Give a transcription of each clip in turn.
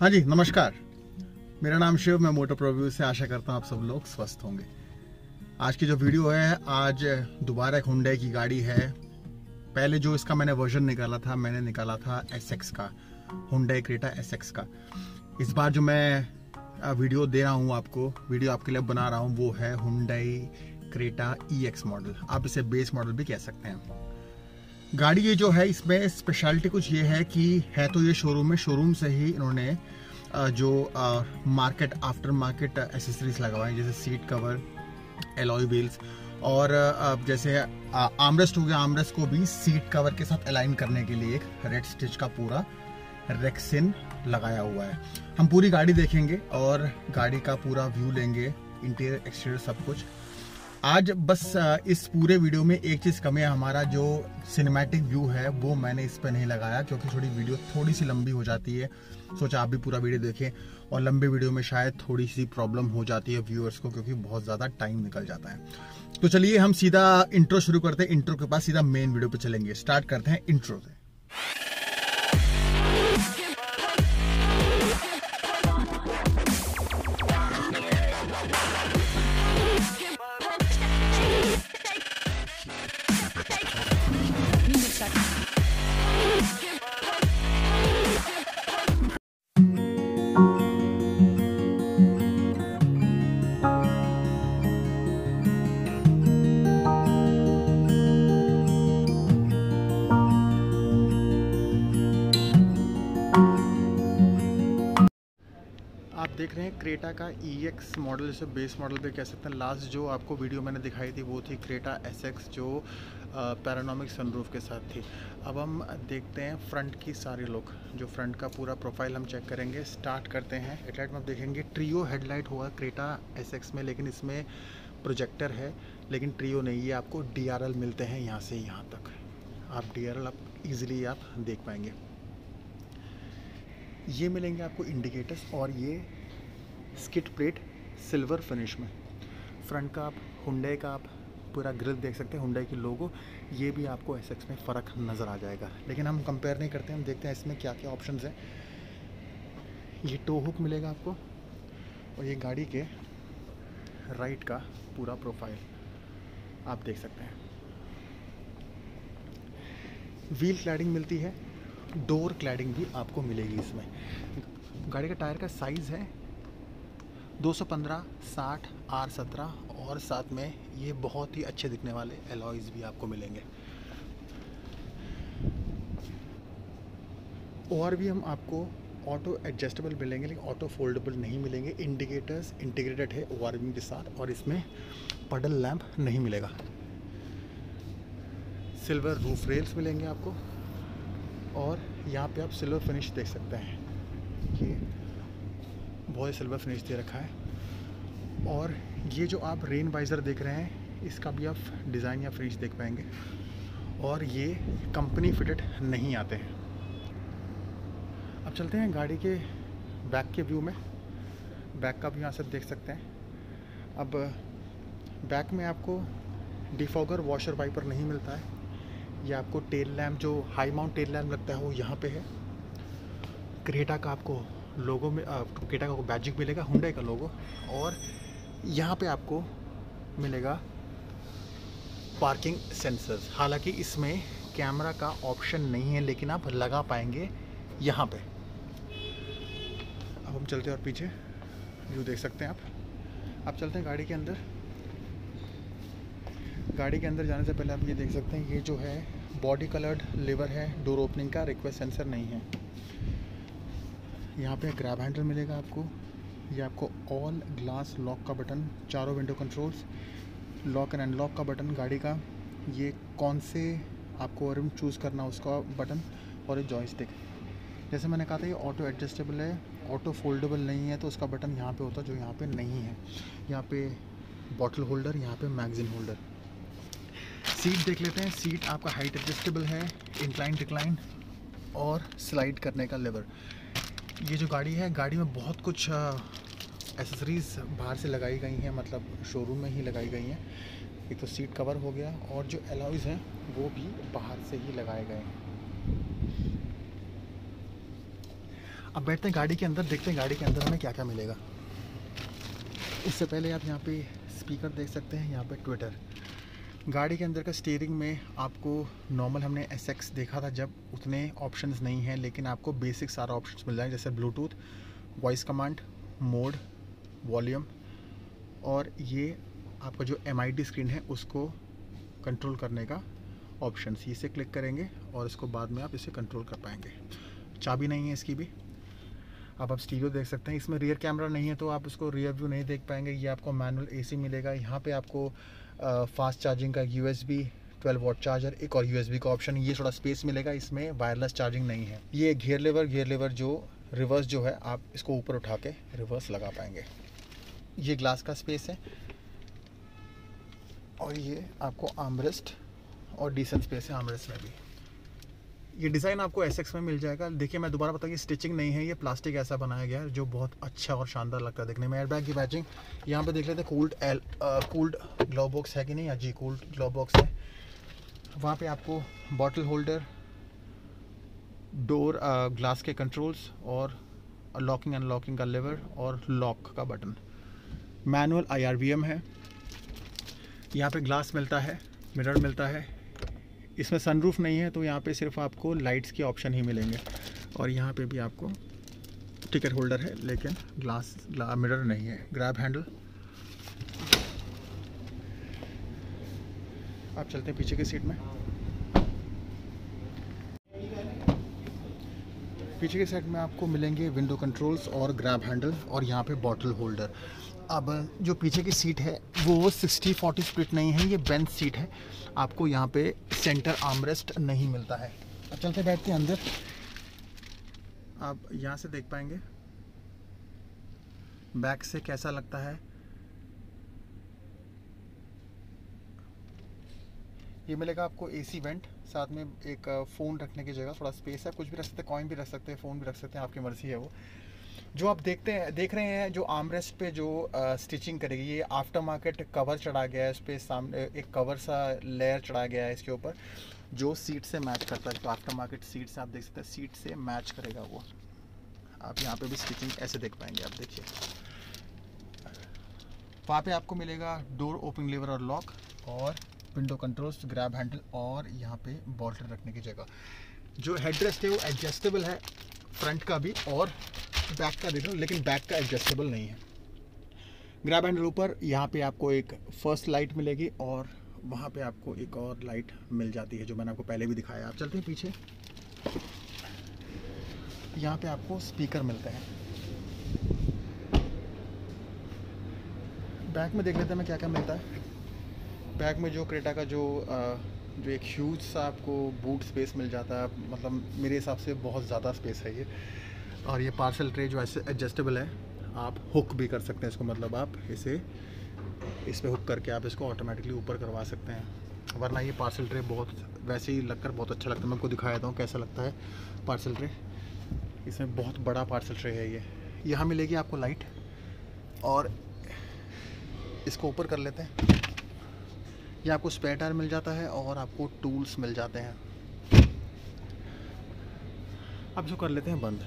हाँ जी, नमस्कार। मेरा नाम शिव, मैं मोटर प्रोव्यू से आशा करता हूँ आप सब लोग स्वस्थ होंगे। आज की जो वीडियो है, आज दोबारा एक हुंडई की गाड़ी है। पहले जो इसका मैंने वर्जन निकाला था, मैंने निकाला था एस एक्स का हुंडई क्रेटा एस एक्स का। इस बार जो मैं वीडियो दे रहा हूँ आपको, वीडियो आपके लिए बना रहा हूँ, वो है हुंडई क्रेटा ई मॉडल आप इसे बेस मॉडल भी कह सकते हैं। गाड़ी ये जो है, इसमें स्पेशलिटी कुछ ये है कि है तो ये शोरूम में शोरूम से ही इन्होंने जो मार्केट आफ्टर मार्केट एसेसरीज लगवाए, जैसे सीट कवर एलॉय व्हील्स और जैसे आमरेस्ट हो गया आमरेस्ट को भी सीट कवर के साथ अलाइन करने के लिए एक रेड स्टिच का पूरा रेक्सिन लगाया हुआ है। हम पूरी गाड़ी देखेंगे और गाड़ी का पूरा व्यू लेंगे इंटीरियर एक्सटीरियर सब कुछ। आज बस इस पूरे वीडियो में एक चीज़ कमी है, हमारा जो सिनेमैटिक व्यू है, वो मैंने इस पर नहीं लगाया, क्योंकि थोड़ी वीडियो थोड़ी सी लंबी हो जाती है। सोचा आप भी पूरा वीडियो देखें, और लंबे वीडियो में शायद थोड़ी सी प्रॉब्लम हो जाती है व्यूअर्स को, क्योंकि बहुत ज़्यादा टाइम निकल जाता है। तो चलिए, हम सीधा इंट्रो शुरू करते हैं इंट्रो के पास सीधा मेन वीडियो पे चलेंगे। स्टार्ट करते हैं इंट्रो से। देख रहे हैं क्रेटा का ई एक्स मॉडल जैसे बेस मॉडल पे कह सकते हैं। लास्ट जो आपको वीडियो मैंने दिखाई थी, वो थी क्रेटा एस एक्स जो पैरानॉमिक सनरूफ के साथ थी। अब हम देखते हैं फ्रंट की सारी लुक जो फ्रंट का पूरा प्रोफ़ाइल हम चेक करेंगे। स्टार्ट करते हैं। हेडलाइट में आप देखेंगे ट्रियो हेडलाइट हुआ क्रेटा एस में, लेकिन इसमें प्रोजेक्टर है, लेकिन ट्रियो नहीं, ये आपको DRL मिलते हैं यहाँ से यहाँ तक। आप डी आप ईज़िली आप देख पाएँगे। ये मिलेंगे आपको इंडिकेटर्स और ये स्किट प्लेट, सिल्वर फिनिश में। फ्रंट का आप हुडे का आप पूरा ग्रिल देख सकते हैं हुंडे की लोगो। ये भी आपको एसएक्स में फ़र्क नज़र आ जाएगा। लेकिन हम कंपेयर नहीं करते, हम देखते हैं इसमें क्या क्या ऑप्शन हैं। ये टो हुक मिलेगा आपको, और ये गाड़ी के राइट का पूरा प्रोफ़ाइल आप देख सकते हैं। व्हील क्लैडिंग मिलती है डोर क्लैडिंग भी आपको मिलेगी इसमें। गाड़ी का टायर का साइज़ है 215, 60, आर सत्रह और साथ में ये बहुत ही अच्छे दिखने वाले एलॉयज़ भी आपको मिलेंगे। और भी हम आपको ऑटो एडजस्टेबल मिलेंगे लेकिन ऑटो फोल्डेबल नहीं मिलेंगे। इंडिकेटर्स इंटीग्रेटेड है ओ के साथ और इसमें पडल लैंप नहीं मिलेगा। सिल्वर रूफ रेल्स मिलेंगे आपको। और यहाँ पे आप सिल्वर फिनिश देख सकते हैं। ये बहुत सिल्वर फिनिश दे रखा है। और ये जो आप रेन वाइज़र देख रहे हैं, इसका भी आप डिज़ाइन या फिनिश देख पाएँगे। और ये कंपनी फिटेड नहीं आते हैं। अब चलते हैं गाड़ी के बैक के व्यू में। बैक का भी यहाँ से देख सकते हैं। अब बैक में आपको डिफॉगर वॉशर वाइपर नहीं मिलता है। ये आपको टेल लैम्प जो हाई माउंट टेल लैम्प लगता है, वो यहाँ पे है। क्रेटा का आपको लोगो में केटा का, बैजिक मिलेगा, हुंडई का लोगो, और यहाँ पे आपको मिलेगा पार्किंग सेंसर्स। हालाँकि इसमें कैमरा का ऑप्शन नहीं है, लेकिन आप लगा पाएँगे यहाँ पे। अब हम चलते हैं और पीछे। व्यू देख सकते हैं आप। आप चलते हैं गाड़ी के अंदर। गाड़ी के अंदर जाने से पहले आप ये देख सकते हैं, ये जो है, बॉडी कलर्ड लेवर है। डोर ओपनिंग का रिक्वेस्ट सेंसर नहीं है। यहाँ पे ग्रैब हैंडल मिलेगा आपको। ये आपको ऑल ग्लास लॉक का बटन चारों window controls lock and unlock का बटन गाड़ी का। ये कौन से आपको और चूज़ करना उसका बटन और एक जॉयस्टिक जैसे मैंने कहा था ये ऑटो एडजस्टेबल है ऑटो फोल्डेबल नहीं है तो उसका बटन यहाँ पे होता जो यहाँ पे नहीं है। यहाँ पे बॉटल होल्डर यहाँ पे मैगज़ीन होल्डर सीट देख लेते हैं। सीट आपका हाइट एडजस्टेबल है इंक्लाइन डिक्लाइन और स्लाइड करने का लेवर ये जो गाड़ी है, गाड़ी में बहुत कुछ एसेसरीज़ बाहर से लगाई गई हैं मतलब शोरूम में ही लगाई गई हैं। एक तो सीट कवर हो गया और जो एलॉयज़ हैं, वो भी बाहर से ही लगाए गए हैं। अब बैठते हैं गाड़ी के अंदर, देखते हैं गाड़ी के अंदर हमें क्या क्या मिलेगा। उससे पहले आप यहाँ पे स्पीकर देख सकते हैं, यहाँ पे ट्विटर गाड़ी के अंदर का स्टीयरिंग में आपको नॉर्मल हमने एस एक्स देखा था जब उतने ऑप्शंस नहीं हैं, लेकिन आपको बेसिक सारा ऑप्शंस मिल जाएँगे, जैसे Bluetooth voice command mode volume और ये आपका जो एमआईडी स्क्रीन है उसको कंट्रोल करने का ऑप्शन इसे क्लिक करेंगे और इसको बाद में आप इसे कंट्रोल कर पाएँगे। चाबी नहीं है इसकी भी। अब आप स्टीरियो देख सकते हैं, इसमें रियर कैमरा नहीं है तो आप इसको रियर व्यू नहीं देख पाएँगे, ये आपको मैनुअल एसी मिलेगा। यहाँ पे आपको फास्ट चार्जिंग का U S B twelve watt charger एक और यूएसबी का ऑप्शन ये थोड़ा स्पेस मिलेगा, इसमें वायरलेस चार्जिंग नहीं है। ये घेर लेवर घेर लेवर जो रिवर्स जो है, आप इसको ऊपर उठा के रिवर्स लगा पाएँगे। ये ग्लास का स्पेस है। और ये आपको आमरेस्ट और डिसेंट स्पेस है आमरेस्ट में भी। ये डिज़ाइन आपको एसएक्स में मिल जाएगा। देखिए, मैं दोबारा बताऊँ, ये स्टिचिंग नहीं है, ये प्लास्टिक ऐसा बनाया गया है, जो बहुत अच्छा और शानदार लगता है देखने में। एयरबैग की बैचिंग यहाँ पे देख लेते हैं कूल्ड एल कूल्ड ग्लो बॉक्स है कि नहीं जी कूल्ड ग्लो बॉक्स है। वहाँ पे आपको बॉटल होल्डर डोर ग्लास के कंट्रोल्स और लॉकिंग अनलॉकिंग का लेवर और लॉक का बटन मैनुअल आई है। यहाँ पर ग्लास मिलता है मिरर मिलता है इसमें सनरूफ नहीं है तो यहाँ पे सिर्फ़ आपको लाइट्स के ऑप्शन ही मिलेंगे। और यहाँ पे भी आपको टिकट होल्डर है लेकिन ग्लास ग्ला, मिरर नहीं है। ग्रैब हैंडल आप चलते हैं पीछे की सीट में। पीछे के साइड में आपको मिलेंगे विंडो कंट्रोल्स और ग्रैब हैंडल और यहाँ पे बॉटल होल्डर अब जो पीछे की सीट है, वो 60 40 स्प्लिट नहीं है, ये बेंच सीट है। आपको यहाँ पे सेंटर आर्मरेस्ट नहीं मिलता है। अब चलते बैठते हैं अंदर। आप यहाँ से देख पाएँगे। बैक से कैसा लगता है? ये मिलेगा आपको एसी वेंट। साथ में एक फ़ोन रखने की जगह, थोड़ा स्पेस है, कुछ भी रख सकते हैं, कॉइन भी रख सकते हैं, फ़ोन भी रख सकते हैं, आपकी मर्ज़ी है वो। जो आप देखते हैं, देख रहे हैं, जो आमरेस्ट पे जो स्टिचिंग करेगी, ये आफ्टर मार्केट कवर चढ़ा गया है इस पर सामने एक कवर सा लेयर चढ़ा गया है इसके ऊपर, जो सीट से मैच करता है तो आफ्टर मार्केट सीट से आप देख सकते हैं सीट से मैच करेगा वो। आप यहाँ पे भी स्टिचिंग ऐसे देख पाएँगे आप, देखिए। वहाँ पे आपको मिलेगा डोर ओपन लेवर और लॉक और विंडो कंट्रोल्स ग्रैब हैंडल और यहाँ पे बॉल्टर रखने की जगह। जो हेडरेस्ट है, वो एडजस्टेबल है फ्रंट का भी और बैक का देख रहा हूँ लेकिन बैक का एडजस्टेबल नहीं है। ग्रैब हैंडल ऊपर यहाँ पे आपको एक फ़र्स्ट लाइट मिलेगी और वहाँ पे आपको एक और लाइट मिल जाती है जो मैंने आपको पहले भी दिखाया आप चलते हैं पीछे। यहाँ पे आपको स्पीकर मिलता है। बैक में देख लेते हैं मैं क्या क्या मिलता है। बैक में जो क्रेटा का जो आ, जो एक ह्यूज सा आपको बूट स्पेस मिल जाता है। मतलब मेरे हिसाब से बहुत ज़्यादा स्पेस है ये। और ये पार्सल ट्रे जो ऐसे एडजस्टेबल है, आप हुक भी कर सकते हैं इसको मतलब आप इसे इस पर हुक करके आप इसको ऑटोमेटिकली ऊपर करवा सकते हैं। वरना ये पार्सल ट्रे बहुत, वैसे ही लगकर बहुत अच्छा लगता है। मैं आपको दिखाया था हूँ कैसा लगता है पार्सल ट्रे। इसमें बहुत बड़ा पार्सल ट्रे है ये। यहाँ मिलेगी आपको लाइट और इसको ऊपर कर लेते हैं। ये आपको स्पेयर टायर मिल जाता है और आपको टूल्स मिल जाते हैं। अब इसको कर लेते हैं बंद।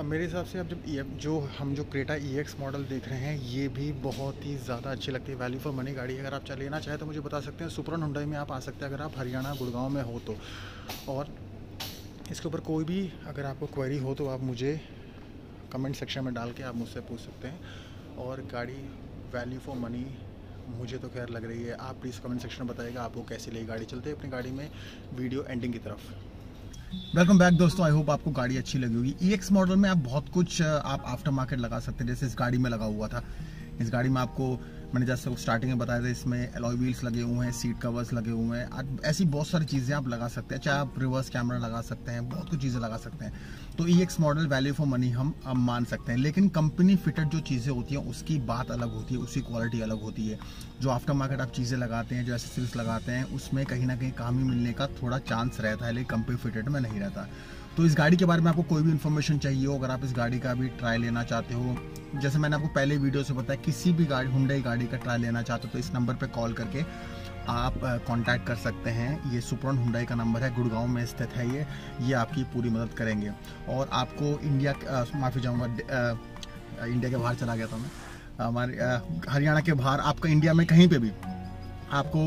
अब मेरे हिसाब से अब जब ई e जो हम जो क्रेटा ई एक्स मॉडल देख रहे हैं, ये भी बहुत ही ज़्यादा अच्छी लगती है। वैल्यू फॉर मनी गाड़ी, अगर आप लेना चाहें तो मुझे बता सकते हैं। सुपरन हुंडई में आप आ सकते हैं अगर आप हरियाणा, गुड़गांव में हो तो। और इसके ऊपर कोई भी अगर आपको क्वेरी हो तो आप मुझे कमेंट सेक्शन में डाल के आप मुझसे पूछ सकते हैं। और गाड़ी वैल्यू फॉर मनी मुझे तो खैर लग रही है। आप प्लीज़ कमेंट सेक्शन में बताइएगा आपको कैसी लगी गाड़ी। चलते अपनी गाड़ी में वीडियो एंडिंग की तरफ़। वेलकम बैक दोस्तों. आई होप आपको गाड़ी अच्छी लगी होगी. ई एक्स मॉडल में आप बहुत कुछ आप आफ्टर मार्केट लगा सकते हैं. जैसे इस गाड़ी में लगा हुआ था. इस गाड़ी में आपको मैंने जैसे स्टार्टिंग में बताया था, इसमें एलॉय व्हील्स लगे हुए हैं सीट कवर्स लगे हुए हैं। ऐसी बहुत सारी चीज़ें आप लगा सकते हैं, चाहे आप रिवर्स कैमरा लगा सकते हैं, बहुत कुछ चीज़ें लगा सकते हैं। तो E X model value for money हम मान सकते हैं। लेकिन कंपनी फिटेड जो चीज़ें होती हैं, उसकी बात अलग होती है, उसकी क्वालिटी अलग होती है। जो आफ्टर मार्केट आप चीज़ें लगाते हैं, जो एसेसरीज लगाते हैं, उसमें कहीं ना कहीं खामी मिलने का थोड़ा चांस रहता है, लेकिन कंपनी फिटेड में नहीं रहता। तो इस गाड़ी के बारे में आपको कोई भी इन्फॉर्मेशन चाहिए हो, अगर आप इस गाड़ी का भी ट्राई लेना चाहते हो, जैसे मैंने आपको पहले वीडियो से बताया, किसी भी गाड़ी हुंडई गाड़ी का ट्राई लेना चाहते हो तो इस नंबर पर कॉल करके आप कांटेक्ट कर सकते हैं। ये सुपरन हुंडई का नंबर है, गुड़गांव में स्थित है ये। ये आपकी पूरी मदद करेंगे। और आपको इंडिया माफ़ी जाऊँगा इंडिया के बाहर चला गया था मैं। हमारे हरियाणा के बाहर, आपका इंडिया में कहीं पे भी आपको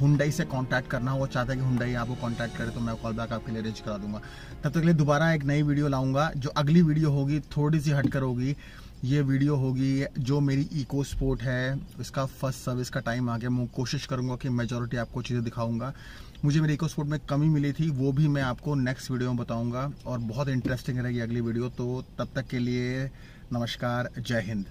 हुंडई से कांटेक्ट करना हो चाहता है कि हुंडई आपको कांटेक्ट करे तो मैं कॉल बैक आपके लिए अरेंज करा दूँगा। तब तक के लिए दोबारा एक नई वीडियो लाऊँगा, जो अगली वीडियो होगी थोड़ी सी हटकर होगी। ये वीडियो होगी जो मेरी इको स्पोर्ट है, इसका फ़र्स्ट सर्विस का टाइम आ गया मैं कोशिश करूँगा कि मेजोरिटी आपको चीज़ें दिखाऊँगा। मुझे मेरी इको स्पोर्ट में कमी मिली थी, वो भी मैं आपको नेक्स्ट वीडियो में बताऊँगा, और बहुत इंटरेस्टिंग रहेगी अगली वीडियो तो तब तक के लिए नमस्कार, जय हिंद।